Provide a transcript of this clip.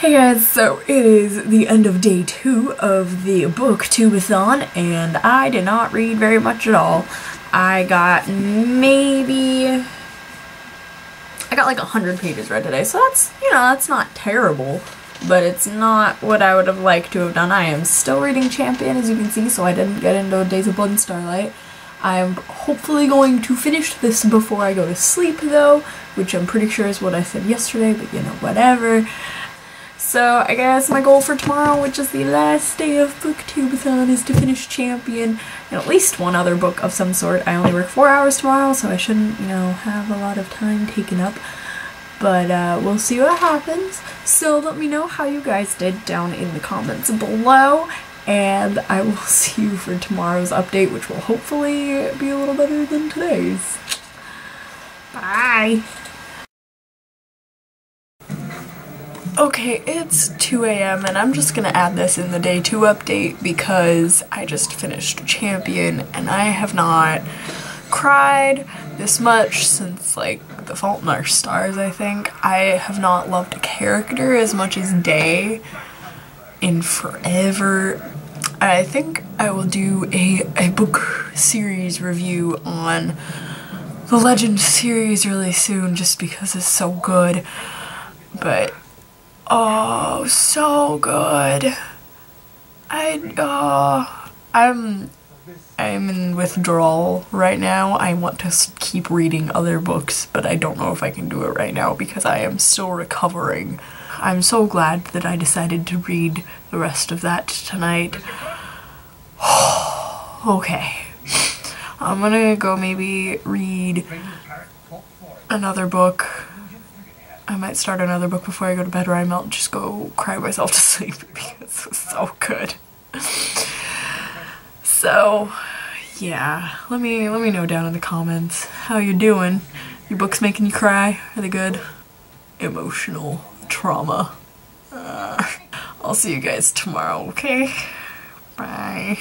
Hey guys, so it is the end of day two of the book booktubeathon, and I did not read very much at all. I got maybe... I got like 100 pages read today, so that's, you know, that's not terrible, but it's not what I would have liked to have done. I am still reading Champion, as you can see, so I didn't get into Days of Blood and Starlight. I'm hopefully going to finish this before I go to sleep, though, which I'm pretty sure is what I said yesterday, but you know, whatever. So I guess my goal for tomorrow, which is the last day of booktubeathon, is to finish Champion and at least one other book of some sort. I only work four hours tomorrow, so I shouldn't, you know, have a lot of time taken up. But uh, we'll see what happens. So let me know how you guys did down in the comments below. And I will see you for tomorrow's update, which will hopefully be a little better than today's. Bye! Okay, it's 2 a.m. and I'm just gonna add this in the day 2 update because I just finished Champion and I have not cried this much since like The Fault in Our Stars, I think. I have not loved a character as much as Day in forever. I think I will do a, a book series review on the Legend series really soon just because it's so good. But Oh, so good. I, uh, I'm, I'm in withdrawal right now. I want to keep reading other books, but I don't know if I can do it right now because I am still recovering. I'm so glad that I decided to read the rest of that tonight. okay. I'm gonna go maybe read another book I might start another book before I go to bed or I might just go cry myself to sleep because it's so good. so yeah, let me let me know down in the comments how you doing. Your books making you cry? Are they good? Emotional trauma. Uh, I'll see you guys tomorrow, okay? Bye.